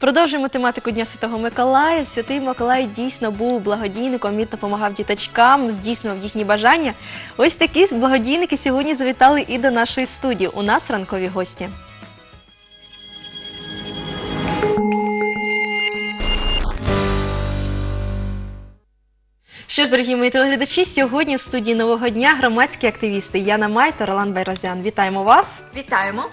Продовжуємо тематику Дня Святого Миколая. Святий Миколай дійсно був благодійником, він допомагав діточкам, здійснював їхні бажання. Ось такі благодійники сьогодні завітали і до нашої студії. У нас ранкові гості. Що ж, дорогі мої телеглядачі, сьогодні в студії нового дня громадські активісти Яна Май та Ролан Байразян. Вітаємо вас! Вітаємо.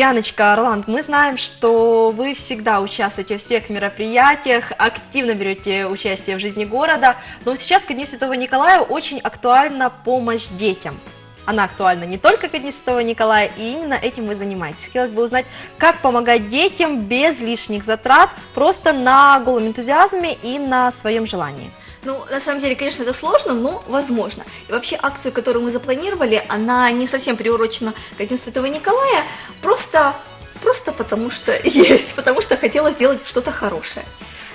Яночка, Роланд, мы знаем, что вы всегда участвуете в всех мероприятиях, активно берете участие в жизни города, но сейчас ко Дню Святого Николая очень актуальна помощь детям. Она актуальна не только ко Дню Святого Николая, и именно этим вы занимаетесь. Хотелось бы узнать, как помогать детям без лишних затрат, просто на голом энтузиазме и на своем желании. Ну, на самом деле, конечно, это сложно, но возможно. И вообще акцию, которую мы запланировали, она не совсем приурочена к Дню Святого Николая, просто, просто потому что есть, потому что хотела сделать что-то хорошее.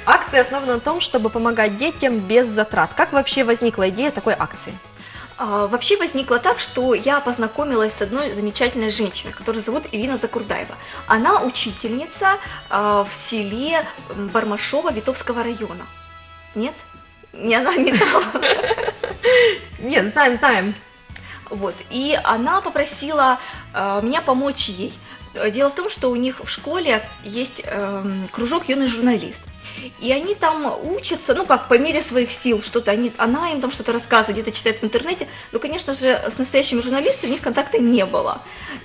Акция основана на том, чтобы помогать детям без затрат. Как вообще возникла идея такой акции? А, вообще возникло так, что я познакомилась с одной замечательной женщиной, которую зовут Ирина Закурдаева. Она учительница а, в селе Бармашова Витовского района. Нет? Не она, не та. Нет, знаем, знаем. Вот. И она попросила э, меня помочь ей. Э, Дело в том, что у них в школе есть эм, кружок юный журналист. И они там учатся, ну как, по мере своих сил, что-то они, она им там что-то рассказывает, где-то читает в интернете. Но, конечно же, с настоящими журналистами у них контакта не было.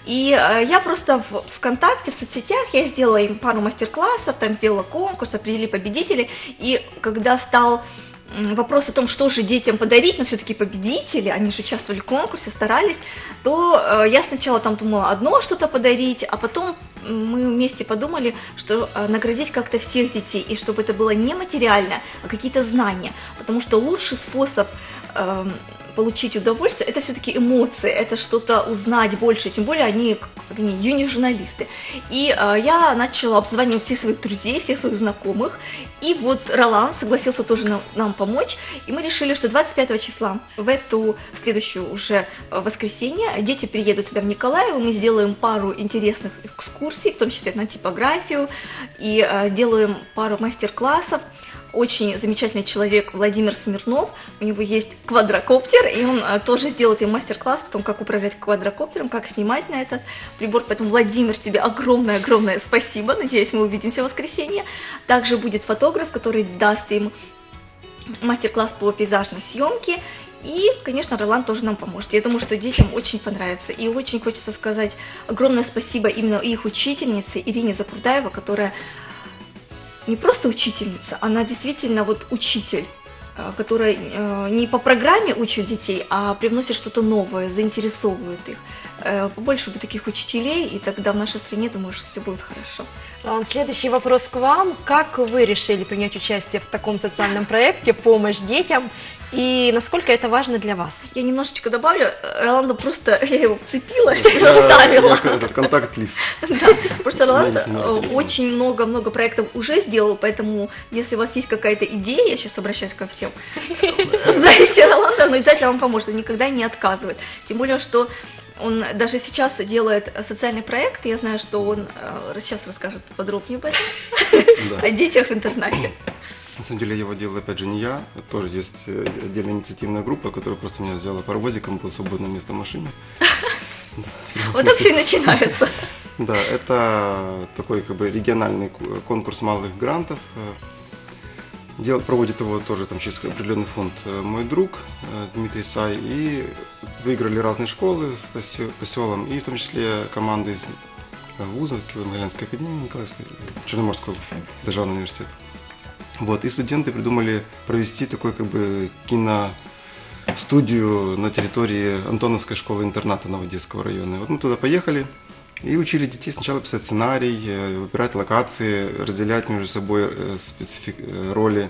И э, я просто в ВКонтакте, в соцсетях, я сделала им пару мастер-классов, там сделала конкурс, определили победителей. И когда стал вопрос о том, что же детям подарить, но все-таки победители, они же участвовали в конкурсе, старались, то э, я сначала там думала одно что-то подарить, а потом мы вместе подумали, что э, наградить как-то всех детей, и чтобы это было не материальное, а какие-то знания, потому что лучший способ эм, получить удовольствие, это все-таки эмоции, это что-то узнать больше, тем более они, они юные журналисты. И э, я начала обзванивать всех своих друзей, всех своих знакомых, и вот Ролан согласился тоже нам, нам помочь, и мы решили, что 25 числа, в эту следующую уже э, воскресенье, дети приедут сюда в Николаево, мы сделаем пару интересных экскурсий, в том числе на типографию, и э, делаем пару мастер-классов, очень замечательный человек Владимир Смирнов. У него есть квадрокоптер, и он э, тоже сделает им мастер-класс, потом как управлять квадрокоптером, как снимать на этот прибор. Поэтому, Владимир, тебе огромное-огромное спасибо. Надеюсь, мы увидимся в воскресенье. Также будет фотограф, который даст им мастер-класс по пейзажной съемке. И, конечно, Ролан тоже нам поможет. Я думаю, что детям очень понравится. И очень хочется сказать огромное спасибо именно их учительнице Ирине Закурдаева, которая не просто учительница, она действительно вот учитель, э, которая э, не по программе учит детей, а привносит что-то новое, заинтересовывает их. Э, Побольше бы таких учителей, и тогда в нашей стране, думаю, что все будет хорошо. Роланд, следующий вопрос к вам. Как вы решили принять участие в таком социальном проекте «Помощь детям» и насколько это важно для вас? Я немножечко добавлю, э, Роланда просто, я его вцепилась и заставила. Я Этот контакт-лист. Да, просто Роланд э, очень много-много проектов уже сделал, поэтому если у вас есть какая-то идея, я сейчас обращаюсь ко всем, зовите Роланда, он обязательно вам поможет, он никогда не отказывает. Тем более, что он даже сейчас делает э, социальный проект, я знаю, что он э, сейчас расскажет подробнее об этом, о детях в интернате. На самом деле его делал опять же не я, тоже есть э, отдельная инициативная группа, которая просто меня взяла паровозиком, было свободное место машине. Вот так все и начинается. Да, это такой как бы региональный ку- конкурс малых грантов. Дел, проводит его тоже там через определенный фонд э, мой друг э, Дмитрий Сай. И выиграли разные школы по се- по селам, и в том числе команды из э, вузов, Киево-Могилянской академии, Николаевской, Черноморского державного университета. Вот, и студенты придумали провести такой как бы киностудию на территории Антоновской школы-интерната Новодесского района. Вот мы туда поехали и учили детей сначала писать сценарий, э, выбирать локации, разделять между собой э, специфик, э, роли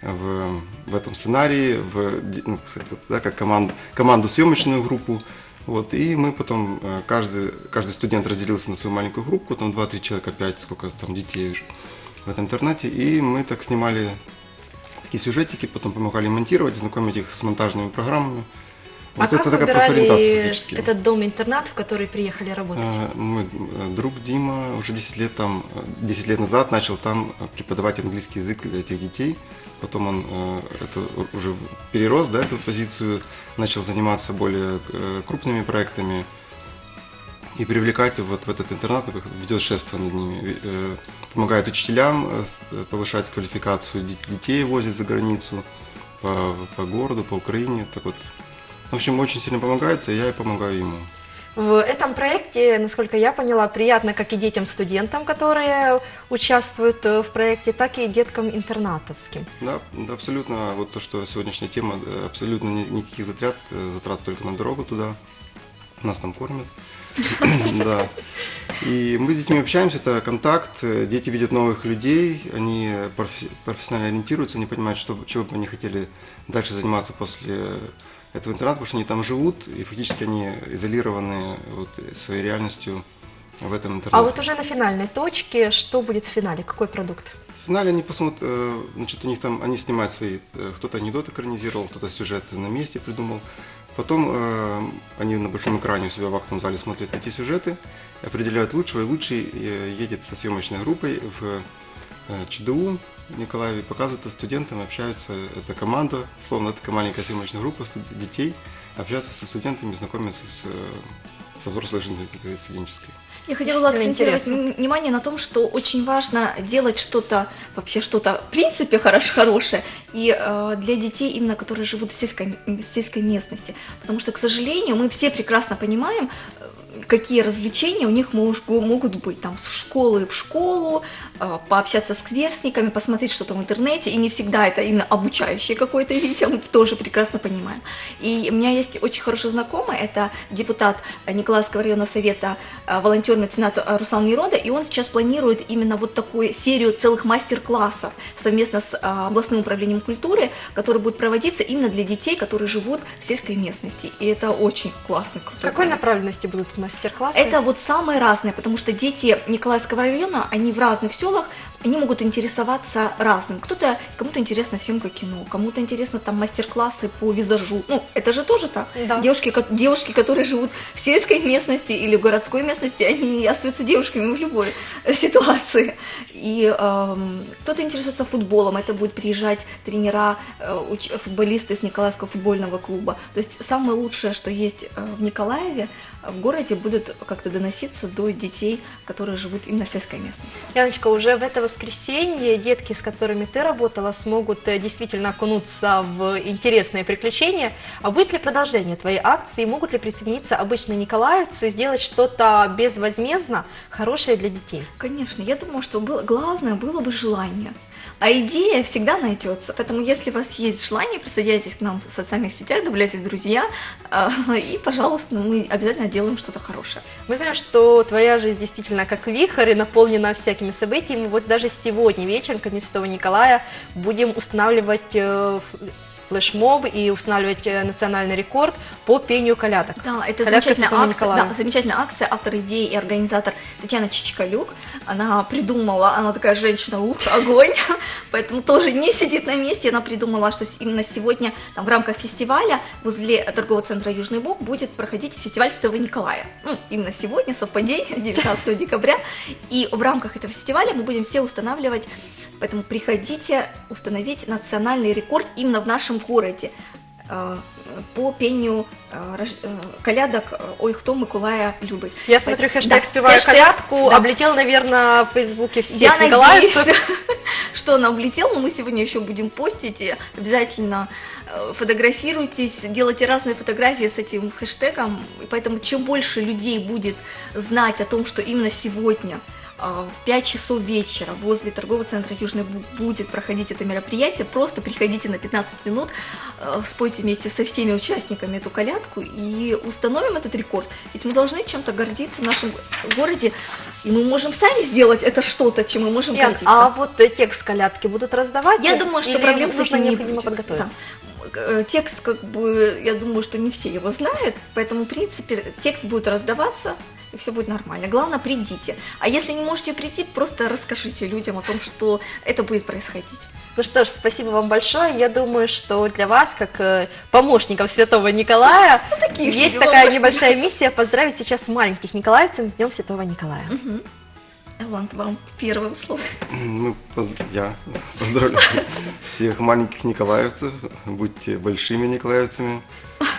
в, в этом сценарии, в, ну, кстати, да, как команд, команду съемочную группу. Вот, и мы потом, каждый, каждый студент разделился на свою маленькую группу, там 2-3 человека, 5, сколько там детей в этом интернате, и мы так снимали такие сюжетики, потом помогали монтировать, знакомить их с монтажными программами. А Вот как это профориентация выбирали этот дом-интернат, в который приехали работать? Э, Мой э, друг Дима уже 10 лет там, э, 10 лет назад начал там э, преподавать английский язык для этих детей. Потом он э, это уже перерос, да, эту позицию, начал заниматься более э, крупными проектами и привлекать вот в этот интернат, как ведет шефство над ними, э, помогает учителям э, э, повышать квалификацию, де- детей возит за границу по, по городу, по Украине. Так вот, в общем, очень сильно помогает, и я и помогаю ему. В этом проекте, насколько я поняла, приятно как и детям-студентам, которые участвуют э, в проекте, так и деткам интернатовским. Да, да, абсолютно. Вот то, что сегодняшняя тема, э, абсолютно ни- никаких затрат, э, затрат только на дорогу туда. Нас там кормят. Да. И мы с детьми общаемся, это контакт, э, дети видят новых людей, они профессионально ориентируются, они понимают, что, чего бы они хотели дальше заниматься после этого интерната, потому что они там живут, и фактически они изолированы вот своей реальностью в этом интернете. А вот уже на финальной точке, что будет в финале, какой продукт? В финале они посмотрят, э, значит, у них там, они снимают свои, э, кто-то анекдот экранизировал, кто-то сюжет на месте придумал. Потом э, они на большом экране у себя в актовом зале смотрят эти сюжеты, определяют лучшего, и лучший э, едет со съемочной группой в э, ЧДУ. Николаеве, показывают это студентам, общаются, это команда, словно это такая маленькая съемочная группа детей, общаются со студентами, знакомятся с, э, со взрослой жизнью, как говорится, студенческой. Я хотела бы акцентировать интересно. внимание на том, что очень важно делать что-то, вообще что-то в принципе хорош, хорошее, и э, для детей, именно которые живут в сельской, в сельской местности. Потому что, к сожалению, мы все прекрасно понимаем, какие развлечения у них могут быть. Там с школы в школу, э, пообщаться с сверстниками, посмотреть что-то в интернете, и не всегда это именно обучающее какое-то видео, мы тоже прекрасно понимаем. И у меня есть очень хороший знакомый, это депутат Николаевского районного совета, э, волонтер меценат э, Руслан Нерода, и он сейчас планирует именно вот такую серию целых мастер-классов совместно с э, областным управлением культуры, который будет проводиться именно для детей, которые живут в сельской местности. И это очень классно. Какой направленности будут мастер-классы? Это вот самое разное, потому что дети Николаевского района, они в разных селах, они могут интересоваться разным. Кто-то, кому-то интересна съемка кино, кому-то интересно там мастер-классы по визажу. Ну, это же тоже так. Да. Девушки, девушки, которые живут в сельской местности или в городской местности, они остаются девушками в любой ситуации. И эм, кто-то интересуется футболом, это будут приезжать тренера, э, футболисты с Николаевского футбольного клуба. То есть самое лучшее, что есть э, в Николаеве, э, в городе, будет как-то доноситься до детей, которые живут именно в сельской местности. Яночка, уже в это воскресенье детки, с которыми ты работала, смогут э, действительно окунуться в интересные приключения. А будет ли продолжение твоей акции? Могут ли присоединиться обычные николаевцы и сделать что-то безвозмездно хорошее для детей? Конечно, я думаю, что было, главное было бы желание. А идея всегда найдется. Поэтому, если у вас есть желание, присоединяйтесь к нам в социальных сетях, добавляйтесь в друзья, э, и, пожалуйста, мы обязательно делаем что-то хорошее. Мы знаем, что твоя жизнь действительно как вихрь и наполнена всякими событиями. Вот даже сегодня вечером, ко Дню Святого Николая, будем устанавливать э, флешмоб и устанавливать э, национальный рекорд по пению колядок. Да, это Колядка замечательная акция, да, замечательная акция, автор идеи и организатор Татьяна Чичкалюк. Она придумала, она такая женщина, ух, огонь, поэтому тоже не сидит на месте. Она придумала, что именно сегодня там, в рамках фестиваля возле торгового центра Южный Бог будет проходить фестиваль Святого Николая. Ну, именно сегодня, совпадение, 19 декабря. И в рамках этого фестиваля мы будем все устанавливать, поэтому приходите установить национальный рекорд именно в нашем городе э, по пению колядок э, «Ой, кто Миколая любит». Я смотрю, хэштег Да, «Спеваю хэштег, колядку» да. облетел, наверное, в Фейсбуке всех Я николаевцев. надеюсь, что он облетел, но мы сегодня еще будем постить. И обязательно э, фотографируйтесь, делайте разные фотографии с этим хэштегом. И поэтому чем больше людей будет знать о том, что именно сегодня э, в 5 часов вечера возле торгового центра Южный Бу- будет проходить это мероприятие. Просто приходите на 15 минут, э, спойте вместе со всеми участниками эту колядку и установим этот рекорд. Ведь мы должны чем-то гордиться в нашем городе, и мы можем сами сделать это что-то, чем мы можем Ян, гордиться. а вот э, текст колядки будут раздавать? Я думаю, что проблем с этим не будет. подготовиться? Да. Э, Текст, как бы, я думаю, что не все его знают, поэтому, в принципе, текст будет раздаваться, и все будет нормально. Главное, придите. А если не можете прийти, просто расскажите людям о том, что это будет происходить. Ну что ж, спасибо вам большое. Я думаю, что для вас, как э, помощников Святого Николая, такие есть такая помощники. небольшая миссия поздравить сейчас маленьких николаевцев с Днем Святого Николая. Эланд, вам первым словом. Ну, поз- я поздравляю всех маленьких николаевцев. Будьте большими николаевцами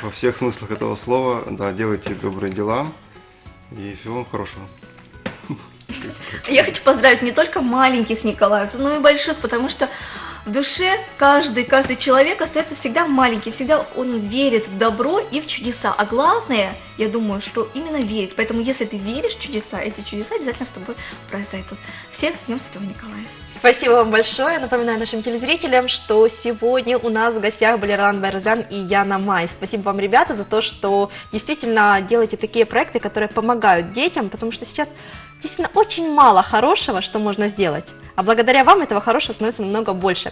во всех смыслах этого слова. Да, делайте добрые дела. И всего вам хорошего. Я хочу поздравить не только маленьких николаевцев, но и больших, потому что в душе каждый, каждый человек остается всегда маленький, всегда он верит в добро и в чудеса. А главное, я думаю, что именно верит. Поэтому если ты веришь в чудеса, эти чудеса обязательно с тобой произойдут. Всех с Днем Святого Николая. Спасибо вам большое. Напоминаю нашим телезрителям, что сегодня у нас в гостях были Ролан Байрзян и Яна Май. Спасибо вам, ребята, за то, что действительно делаете такие проекты, которые помогают детям, потому что сейчас действительно очень мало хорошего, что можно сделать. А благодаря вам этого хорошего становится намного больше.